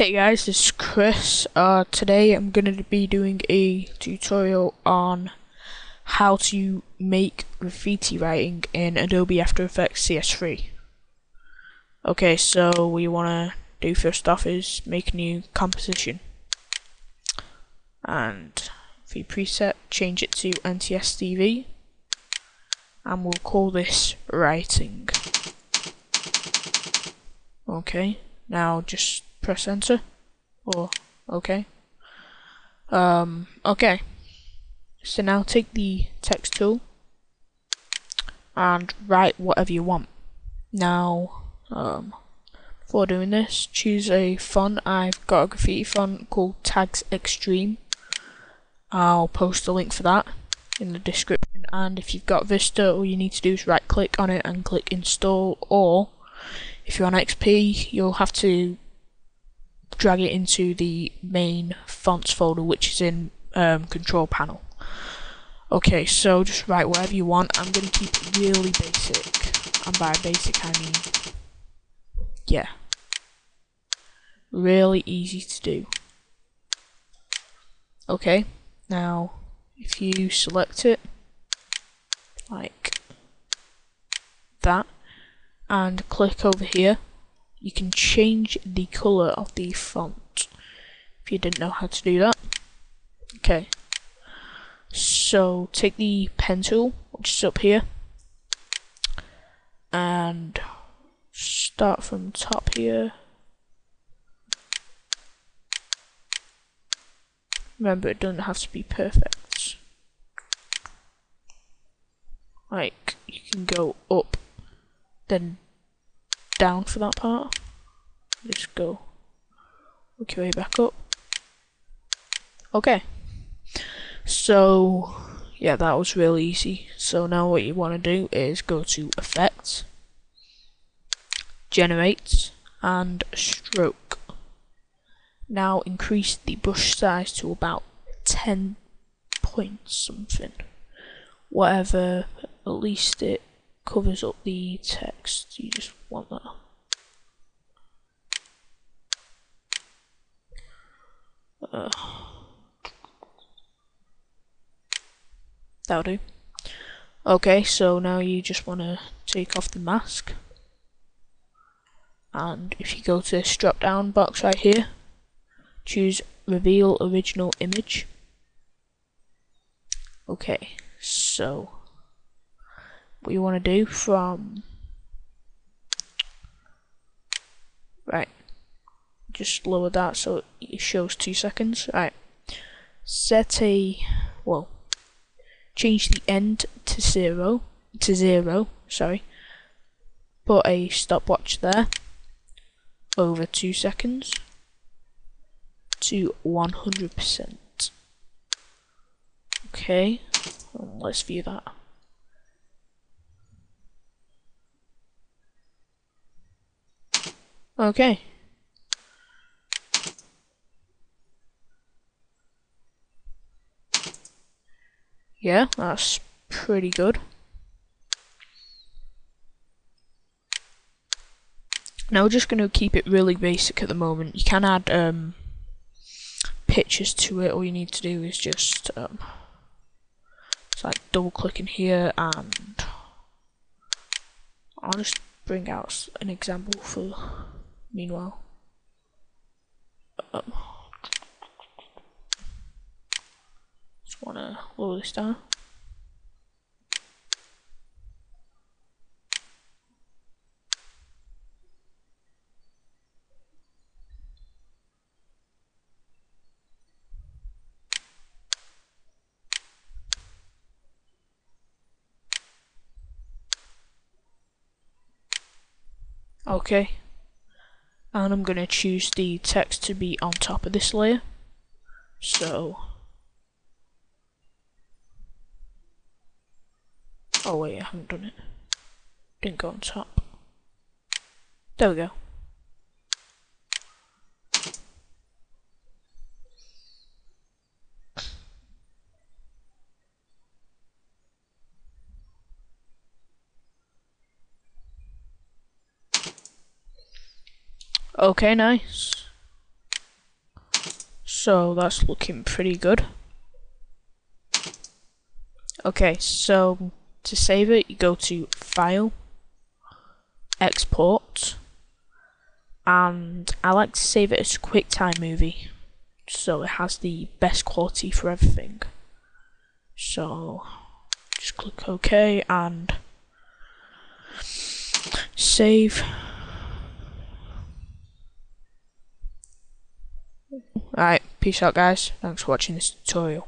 Hey guys, this is Chris. Uh, today I'm going to be doing a tutorial on how to make graffiti writing in Adobe After Effects CS3. Okay, so you want to do first off is make a new composition. And for preset, change it to NTSC DV. And we'll call this writing. Okay, now just press enter or okay. Um okay. So now take the text tool and write whatever you want. Now um before doing this choose a font. I've got a graffiti font called Tags Xtreme. I'll post a link for that in the description. And if you've got Vista all you need to do is right click on it and click install. Or if you're on XP you'll have to drag it into the main fonts folder which is in um, control panel. Okay, so just write whatever you want. I'm going to keep it really basic. And by basic I mean, yeah, really easy to do. Okay, now if you select it like that and click over here you can change the colour of the font if you didn't know how to do that. Okay, so take the pen tool, which is up here, and start from top here. Remember, it doesn't have to be perfect. Like, you can go up, then down for that part. Just go work your way back up. Okay. So, yeah, that was really easy. So now what you want to do is go to Effects, Generate, and Stroke. Now increase the brush size to about 10 points something. Whatever, at least it covers up the text. You just want that. That'll do. Okay, so now you just want to take off the mask. And if you go to this drop down box right here, choose reveal original image. Okay, so what you want to do from right just lower that so it shows two seconds. Right. Set a well change the end to zero to zero sorry. Put a stopwatch there over two seconds to 100% okay let's view that. Okay. Yeah, that's pretty good. Now we're just going to keep it really basic at the moment. You can add um, pictures to it. All you need to do is just um, it's like double clicking here and I'll just bring out an example for meanwhile. Um, want to lower this down. Okay, and I'm going to choose the text to be on top of this layer so oh wait I haven't done it didn't go on top there we go Okay, nice. So that's looking pretty good. Okay, so to save it, you go to File, Export, and I like to save it as QuickTime movie, so it has the best quality for everything. So just click OK and save. Alright, peace out guys, thanks for watching this tutorial.